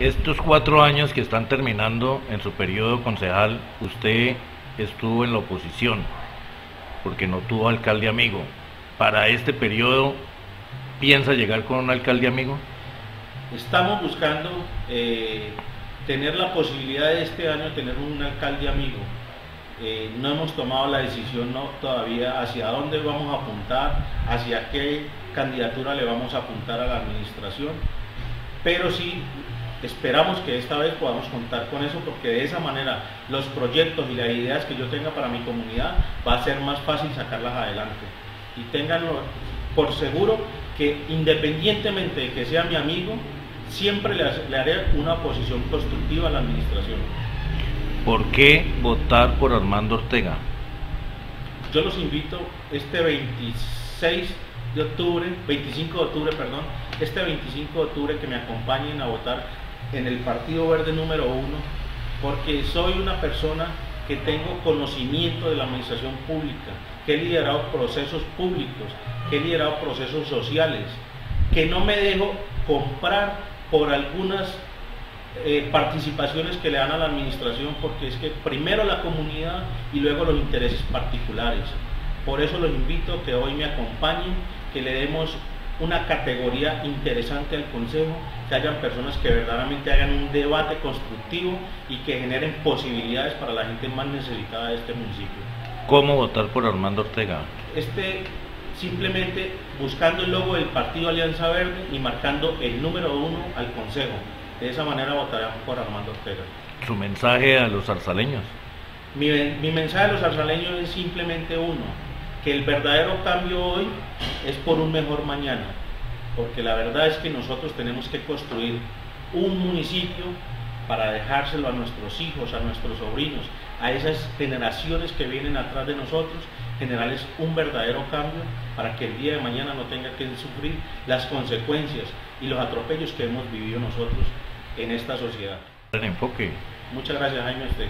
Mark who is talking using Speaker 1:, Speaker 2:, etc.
Speaker 1: Estos cuatro años que están terminando en su periodo concejal, usted estuvo en la oposición porque no tuvo alcalde amigo. Para este periodo, ¿piensa llegar con un alcalde amigo?
Speaker 2: Estamos buscando eh, tener la posibilidad de este año tener un alcalde amigo. Eh, no hemos tomado la decisión no, todavía hacia dónde vamos a apuntar, hacia qué candidatura le vamos a apuntar a la administración, pero sí esperamos que esta vez podamos contar con eso porque de esa manera los proyectos y las ideas que yo tenga para mi comunidad va a ser más fácil sacarlas adelante. Y ténganlo por seguro que independientemente de que sea mi amigo, siempre le, haré una posición constructiva a la administración.
Speaker 1: ¿Por qué votar por Armando Ortega?
Speaker 2: Yo los invito este 26 de octubre, 25 de octubre, perdón, este 25 de octubre que me acompañen a votar en el Partido Verde número uno, porque soy una persona que tengo conocimiento de la administración pública, que he liderado procesos públicos, que he liderado procesos sociales, que no me dejo comprar por algunas eh, participaciones que le dan a la administración, porque es que primero la comunidad y luego los intereses particulares. Por eso los invito a que hoy me acompañen, que le demos una categoría interesante al Consejo, que hayan personas que verdaderamente hagan un debate constructivo y que generen posibilidades para la gente más necesitada de este municipio.
Speaker 1: ¿Cómo votar por Armando Ortega?
Speaker 2: Este simplemente buscando el logo del partido Alianza Verde y marcando el número uno al Consejo. De esa manera votaremos por Armando Ortega.
Speaker 1: ¿Su mensaje a los zarzaleños?
Speaker 2: Mi, mi mensaje a los zarzaleños es simplemente uno, que el verdadero cambio hoy es por un mejor mañana, porque la verdad es que nosotros tenemos que construir un municipio para dejárselo a nuestros hijos, a nuestros sobrinos, a esas generaciones que vienen atrás de nosotros, generarles un verdadero cambio para que el día de mañana no tenga que sufrir las consecuencias y los atropellos que hemos vivido nosotros en esta sociedad.
Speaker 1: El enfoque.
Speaker 2: Muchas gracias Jaime. Usted.